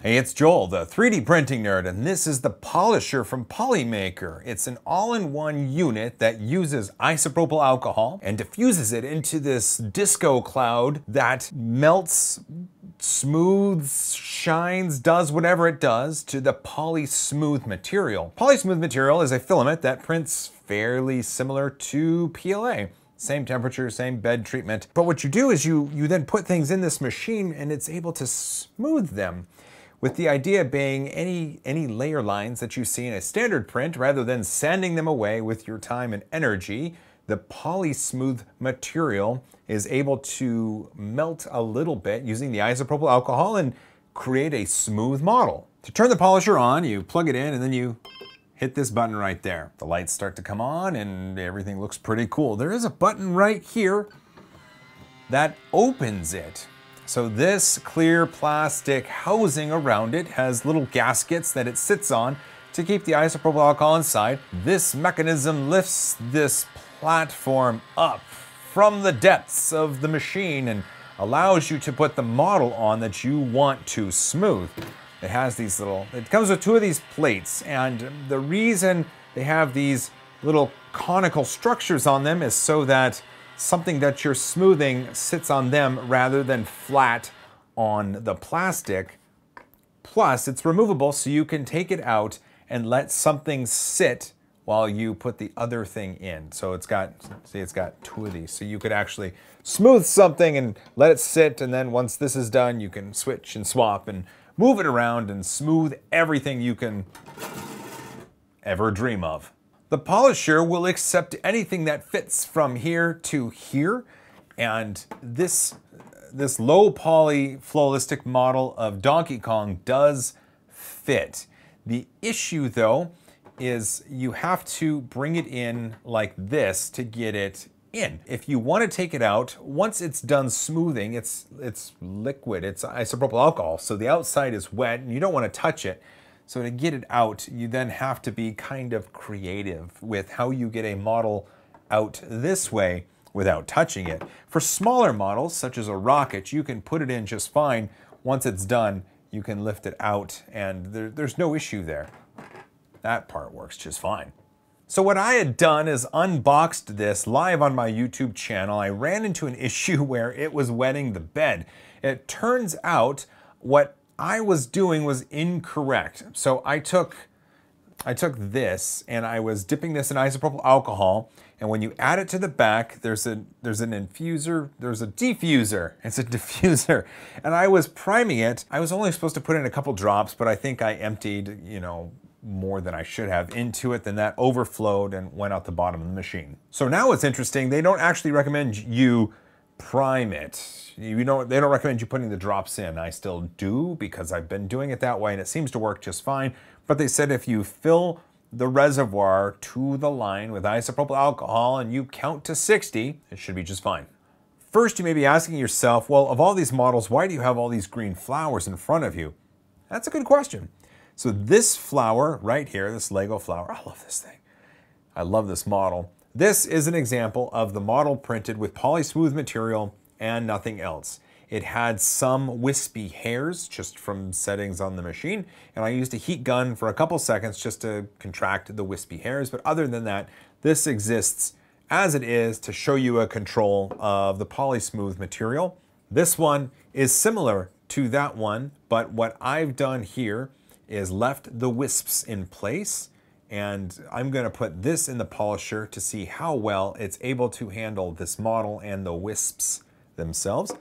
Hey, it's Joel, the 3D printing nerd, and this is the Polysher from Polymaker. It's an all-in-one unit that uses isopropyl alcohol and diffuses it into this disco cloud that melts, smooths, shines, does whatever it does to the Polysmooth material. Polysmooth material is a filament that prints fairly similar to PLA same temperature, same bed treatment. But what you do is you, you then put things in this machine and it's able to smooth them with the idea being any, any layer lines that you see in a standard print, rather than sanding them away with your time and energy, the Polysmooth material is able to melt a little bit using the isopropyl alcohol and create a smooth model. To turn the Polysher on, you plug it in and then you hit this button right there. The lights start to come on and everything looks pretty cool. There is a button right here that opens it. So this clear plastic housing around it has little gaskets that it sits on to keep the isopropyl alcohol inside. This mechanism lifts this platform up from the depths of the machine and allows you to put the model on that you want to smooth. It has these little, it comes with two of these plates and the reason they have these little conical structures on them is so that something that you're smoothing sits on them rather than flat on the plastic. Plus, it's removable so you can take it out and let something sit while you put the other thing in. So it's got, see, it's got two of these. So you could actually smooth something and let it sit. And then once this is done, you can switch and swap and move it around and smooth everything you can ever dream of. The Polysher will accept anything that fits from here to here. And this, this low poly Flowalistik model of Donkey Kong does fit. The issue though is you have to bring it in like this to get it in. If you want to take it out, once it's done smoothing, it's, it's liquid, it's isopropyl alcohol, so the outside is wet and you don't want to touch it. So to get it out, you then have to be kind of creative with how you get a model out this way without touching it. For smaller models, such as a rocket, you can put it in just fine. Once it's done, you can lift it out and there, there's no issue there. That part works just fine. So what I had done is unboxed this live on my YouTube channel. I ran into an issue where it was wetting the bed. It turns out what I was doing was incorrect. So I took, I took this and I was dipping this in isopropyl alcohol. And when you add it to the back, there's a there's an infuser, there's a diffuser. It's a diffuser. And I was priming it. I was only supposed to put in a couple drops, but I think I emptied, you know, more than I should have into it, then that overflowed and went out the bottom of the machine. So now what's interesting, they don't actually recommend you prime it. You don't, they don't recommend you putting the drops in. I still do because I've been doing it that way and it seems to work just fine. But they said if you fill the reservoir to the line with isopropyl alcohol and you count to 60, it should be just fine. First, you may be asking yourself, well, of all these models, why do you have all these green flowers in front of you? That's a good question. So this flower right here, this Lego flower, I love this thing. I love this model. This is an example of the model printed with Polysmooth material and nothing else. It had some wispy hairs just from settings on the machine, and I used a heat gun for a couple seconds just to contract the wispy hairs, but other than that, this exists as it is to show you a control of the Polysmooth material. This one is similar to that one, but what I've done here is left the wisps in place and I'm to put this in the Polysher to see how well it's able to handle this model and the wisps themselves.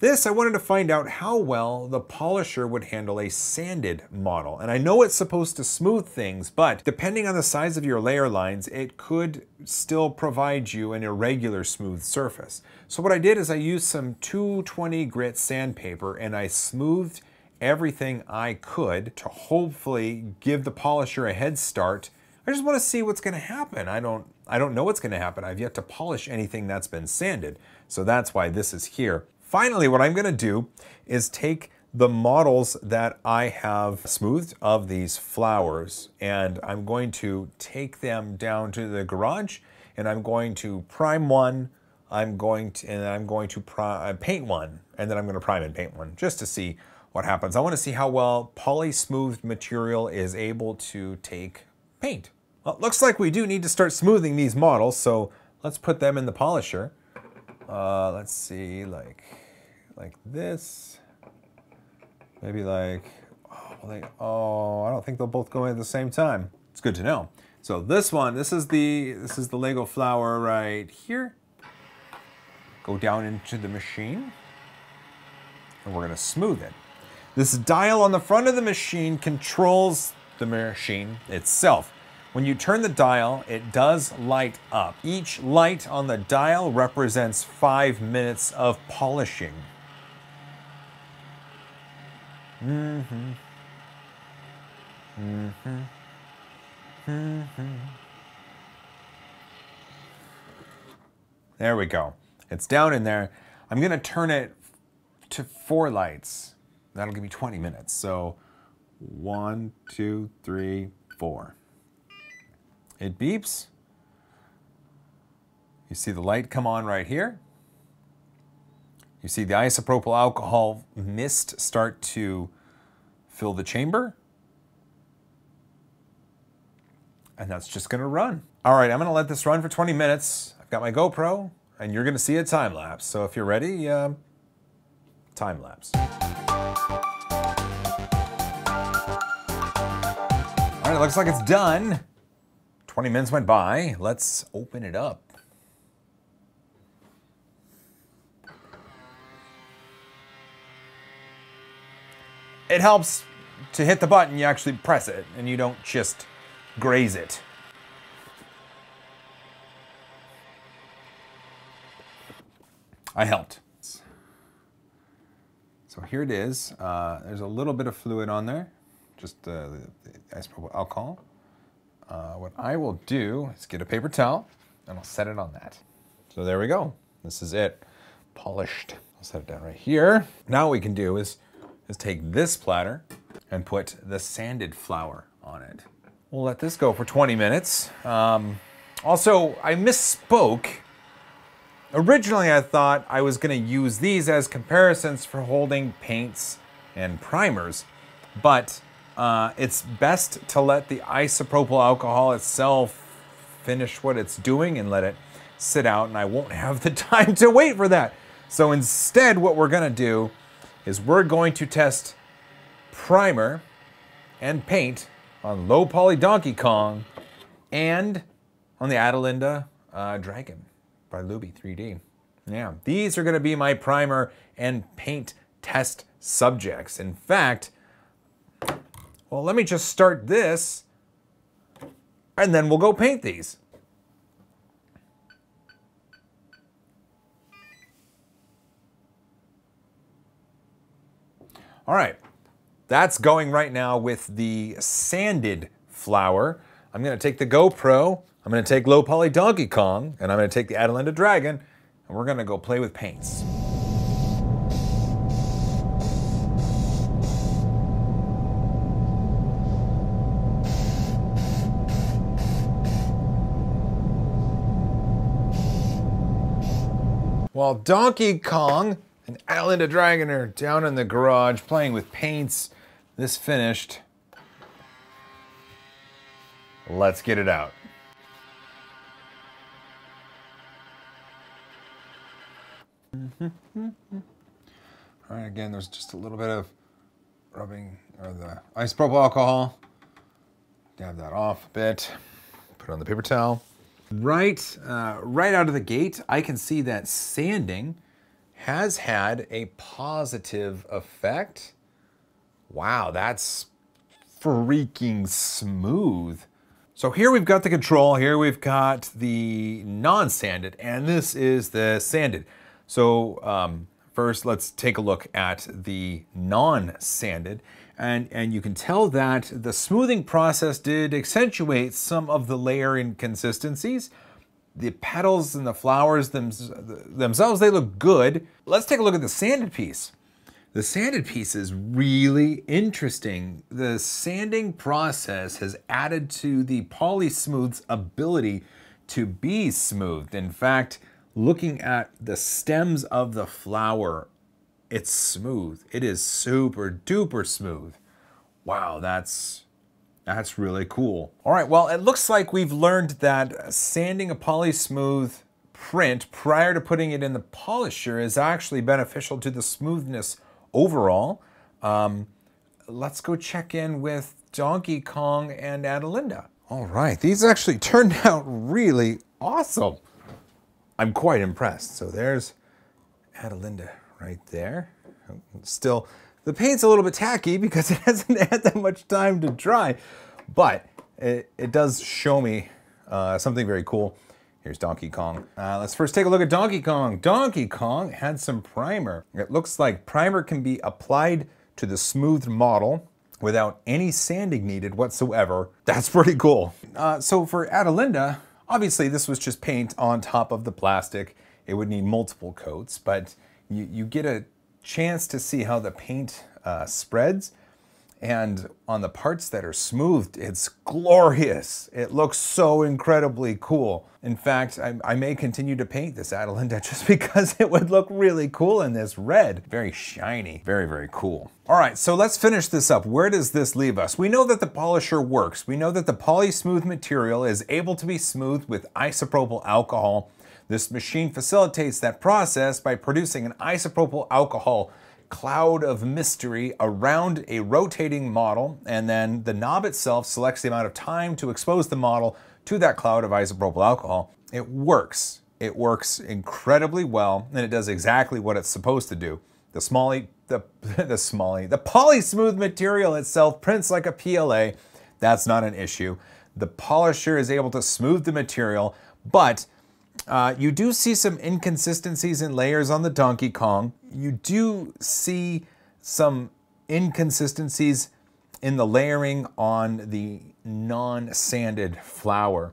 This, I wanted to find out how well the Polysher would handle a sanded model. And I know it's supposed to smooth things, but depending on the size of your layer lines, it could still provide you an irregular smooth surface. So what I did is I used some 220 grit sandpaper and I smoothed everything I could to hopefully give the Polysher a head start. I just want to see what's going to happen. I don't, I don't know what's going to happen. I've yet to polish anything that's been sanded. So that's why this is here. Finally, what I'm going to do is take the models that I have smoothed of these flowers and I'm going to take them down to the garage and I'm going to prime one, I'm going to, and I'm going to prime, uh, paint one, and then I'm going to prime and paint one just to see what happens. I want to see how well poly-smoothed material is able to take paint. Well, looks like we do need to start smoothing these models, so let's put them in the Polysher. Uh, let's see, like, like this. Maybe like, oh, they, oh, I don't think they'll both go in at the same time. It's good to know. So this one, this is the this is the Lego flower right here. Go down into the machine, and we're gonna smooth it. This dial on the front of the machine controls the machine itself. When you turn the dial, it does light up. Each light on the dial represents five minutes of polishing. Mm-hmm. Mm-hmm. Mm-hmm. There we go. It's down in there. I'm gonna turn it to four lights. That'll give me 20 minutes. So one, two, three, four. It beeps. You see the light come on right here. You see the isopropyl alcohol mist start to fill the chamber. And that's just gonna run. All right, I'm gonna let this run for 20 minutes. I've got my GoPro and you're gonna see a time lapse. So if you're ready, uh, time lapse. All right, it looks like it's done. 20 minutes went by. Let's open it up. It helps to hit the button, you actually press it and you don't just graze it. I helped. So here it is. Uh, there's a little bit of fluid on there, just uh, the, the isopropyl alcohol. Uh, what I will do is get a paper towel and I'll set it on that. So there we go. This is it, polished. I'll set it down right here. Now what we can do is, is take this platter and put the sanded flower on it. We'll let this go for 20 minutes. Um, also, I misspoke. Originally, I thought I was gonna use these as comparisons for holding paints and primers, but uh, it's best to let the isopropyl alcohol itself finish what it's doing and let it sit out, and I won't have the time to wait for that. So instead, what we're gonna do is we're going to test primer and paint on low poly Donkey Kong and on the Adelinda uh, Dragon by Loubie 3D. Yeah, these are gonna be my primer and paint test subjects. In fact, well, let me just start this and then we'll go paint these. All right, that's going right now with the sanded flower. I'm gonna take the GoPro, I'm gonna take low poly Donkey Kong, and I'm gonna take the Adelinda Dragon, and we're gonna go play with paints. While Donkey Kong and Adelinda Dragon are down in the garage playing with paints, this finished. Let's get it out. Mm-hmm. All right, again, there's just a little bit of rubbing or the isopropyl alcohol. Dab that off a bit. Put it on the paper towel. Right, uh, right out of the gate, I can see that sanding has had a positive effect. Wow, that's freaking smooth. So here we've got the control, here we've got the non-sanded, and this is the sanded. So um, first let's take a look at the non-sanded. And, and you can tell that the smoothing process did accentuate some of the layer inconsistencies. The petals and the flowers them, themselves, they look good. Let's take a look at the sanded piece. The sanded piece is really interesting. The sanding process has added to the Polysmooth's ability to be smoothed. In fact, looking at the stems of the flower it's smooth. It is super duper smooth. Wow, that's that's really cool. All right, well, it looks like we've learned that sanding a Polysmooth print prior to putting it in the Polysher is actually beneficial to the smoothness overall. Um, let's go check in with Donkey Kong and Adelinda. All right, these actually turned out really awesome. I'm quite impressed. So there's Adelinda right there. Still, the paint's a little bit tacky because it hasn't had that much time to dry, but it, it does show me uh, something very cool. Here's Donkey Kong. Uh, let's first take a look at Donkey Kong. Donkey Kong had some primer. It looks like primer can be applied to the smoothed model without any sanding needed whatsoever. That's pretty cool. Uh, so for Adelinda, obviously this was just paint on top of the plastic. It would need multiple coats, but you, you get a chance to see how the paint uh, spreads and on the parts that are smoothed, it's glorious. It looks so incredibly cool. In fact, I, I, may continue to paint this Adelinda just because it would look really cool in this red. Very shiny, very, very cool. All right, so let's finish this up. Where does this leave us? We know that the Polysher works. We know that the Polysmooth material is able to be smoothed with isopropyl alcohol. This machine facilitates that process by producing an isopropyl alcohol cloud of mystery around a rotating model, and then the knob itself selects the amount of time to expose the model to that cloud of isopropyl alcohol. It works. It works incredibly well, and it does exactly what it's supposed to do. The smally, the the smally, the Polysmooth material itself prints like a PLA. That's not an issue. The Polysher is able to smooth the material, but uh, you do see some inconsistencies in layers on the Donkey Kong. You do see some inconsistencies in the layering on the non-sanded flower.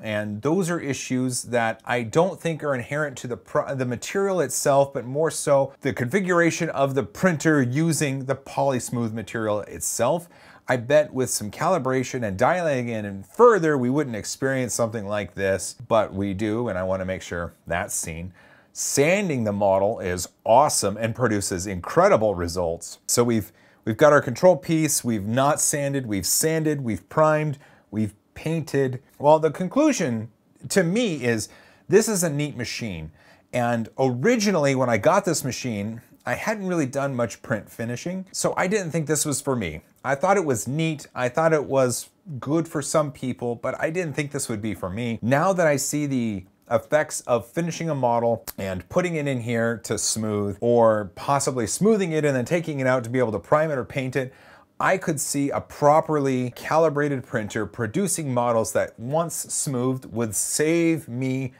And those are issues that I don't think are inherent to the, the material itself, but more so the configuration of the printer using the polysmooth material itself. I bet with some calibration and dialing in and further, we wouldn't experience something like this, but we do, and I wanna make sure that's seen. Sanding the model is awesome and produces incredible results. So we've, we've got our control piece, we've not sanded, we've sanded, we've primed, we've painted. Well, the conclusion to me is this is a neat machine. And originally when I got this machine, I hadn't really done much print finishing, so I didn't think this was for me. I thought it was neat, I thought it was good for some people, but I didn't think this would be for me. Now that I see the effects of finishing a model and putting it in here to smooth, or possibly smoothing it and then taking it out to be able to prime it or paint it, I could see a properly calibrated printer producing models that once smoothed would save me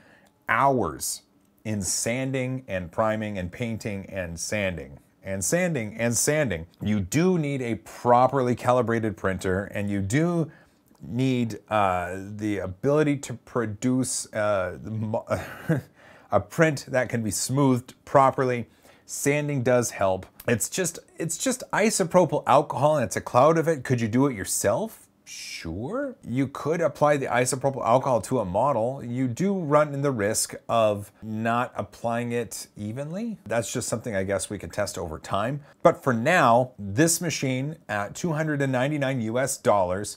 hours in sanding and priming and painting and sanding and sanding and sanding. You do need a properly calibrated printer and you do need uh, the ability to produce uh, a print that can be smoothed properly. Sanding does help. It's just it's just isopropyl alcohol and it's a cloud of it. Could you do it yourself? Sure. You could apply the isopropyl alcohol to a model. You do run the risk of not applying it evenly. That's just something I guess we can test over time. But for now, this machine at 299 US dollars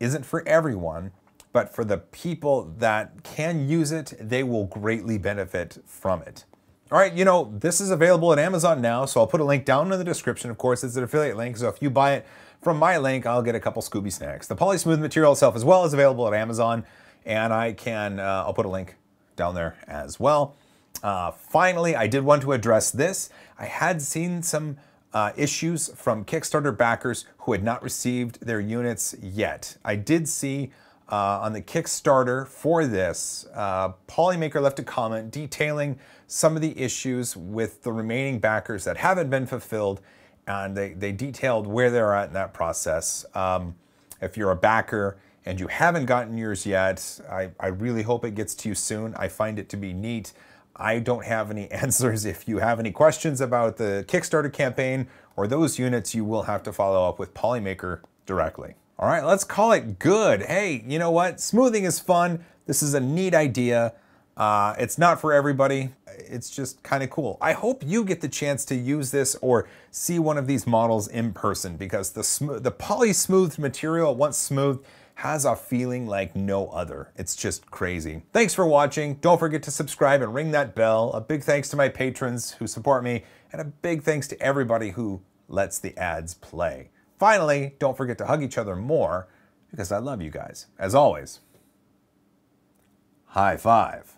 isn't for everyone, but for the people that can use it, they will greatly benefit from it. All right, you know, this is available at Amazon now, so I'll put a link down in the description. Of course, it's an affiliate link, so if you buy it, from my link, I'll get a couple Scooby snacks. The Polysmooth material itself as well is available at Amazon, and I can, uh, I'll put a link down there as well. Uh, finally, I did want to address this. I had seen some uh, issues from Kickstarter backers who had not received their units yet. I did see uh, on the Kickstarter for this, uh, Polymaker left a comment detailing some of the issues with the remaining backers that haven't been fulfilled and they, they detailed where they're at in that process. Um, if you're a backer and you haven't gotten yours yet, I, I really hope it gets to you soon. I find it to be neat. I don't have any answers. If you have any questions about the Kickstarter campaign or those units, you will have to follow up with Polymaker directly. All right, let's call it good. Hey, you know what? Smoothing is fun. This is a neat idea. Uh, it's not for everybody. It's just kind of cool. I hope you get the chance to use this or see one of these models in person because the the poly smoothed material, once smooth, has a feeling like no other. It's just crazy. Thanks for watching. Don't forget to subscribe and ring that bell. A big thanks to my patrons who support me, and a big thanks to everybody who lets the ads play. Finally, don't forget to hug each other more because I love you guys. As always, high five.